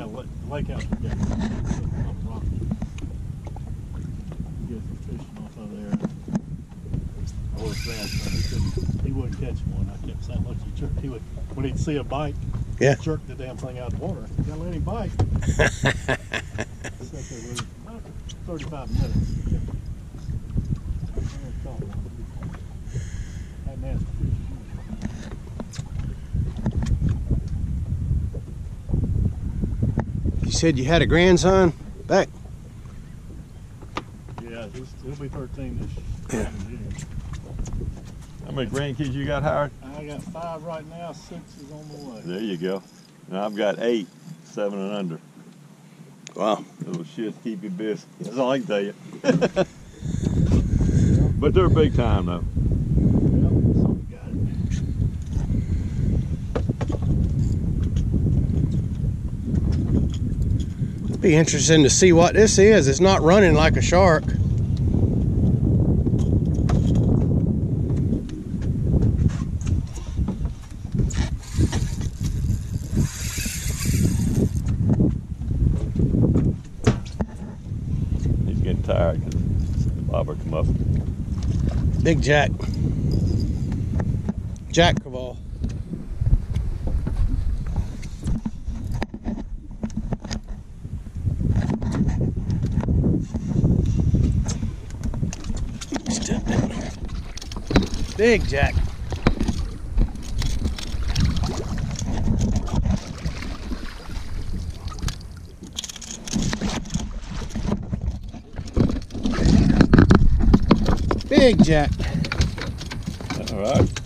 lake we got. Up rock. He was fishing off of there. He couldn't, he wouldn't catch one. I kept saying, look, you jerk. He would, when he'd see a bite, Yeah. jerk the damn thing out of the water. You gotta let him bite. Sat there with him about 35 minutes. Never caught one. Hadn't asked to fish. You said you had a grandson back. Yeah, he's, he'll be 13 this Yeah. year. How many grandkids you got, Howard? I got five right now, six is on the way. There you go. And I've got eight, seven and under. Wow. Little shit keep you busy. That's all I can tell you. but they're big time though. Yep, so we got it. Be interesting to see what this is. It's not running like a shark. He's getting tired because the bobber come up. Big Jack. Jack Crevalle. Stepped Big Jack. Big Jack. All right.